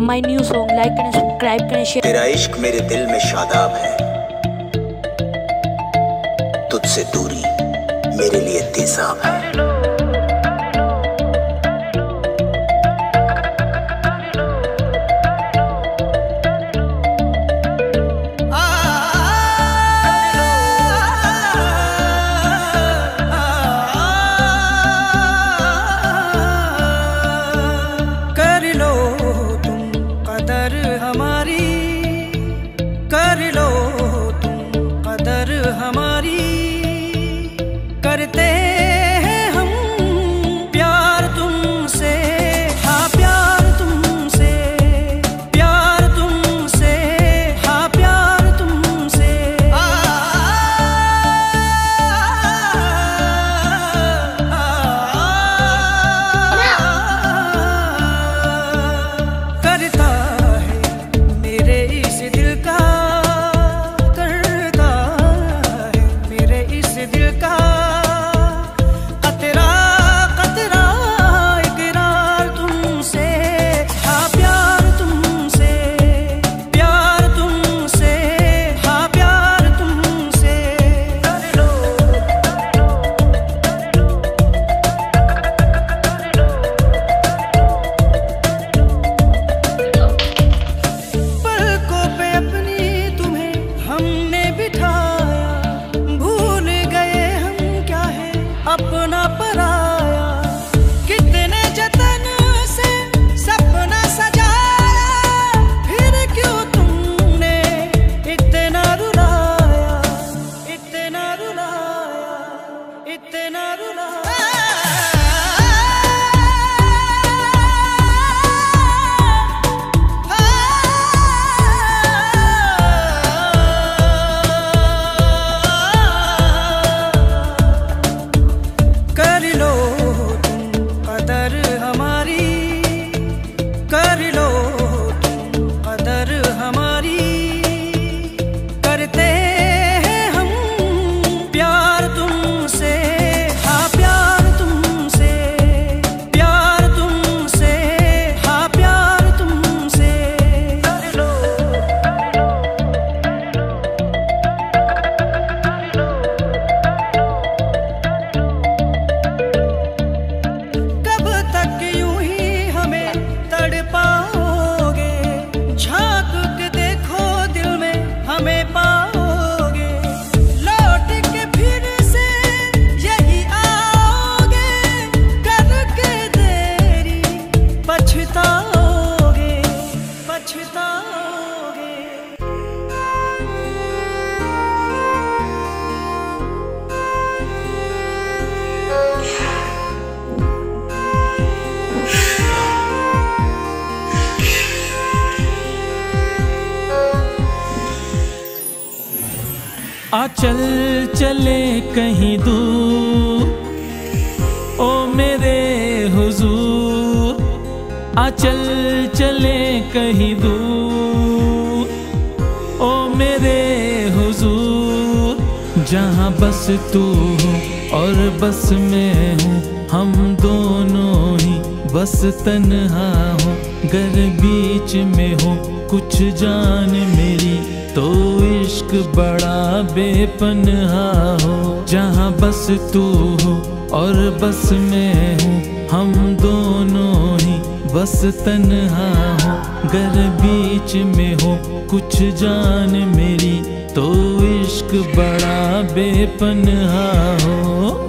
My new song like करें subscribe करें share तेरा इश्क मेरे दिल में शादाब है। तुझसे दूरी मेरे लिए तेजाब है। suerte. வித்தேன் அருளா आ चल चले कहीं दूर। ओ मेरे हुजूर, आ चल चले कहीं दूर। ओ मेरे हुजूर, जहाँ बस तू हो और बस मैं हूँ, हम दोनों ही बस तन्हा हो। गर बीच में हो, कुछ जान मेरी तो इश्क बड़ा बेपनहा हो। जहाँ बस तू हो और बस मैं हूँ, हम दोनों ही बस तनहा हो। गर बीच में हो कुछ जान मेरी तो इश्क बड़ा बेपनहा हो।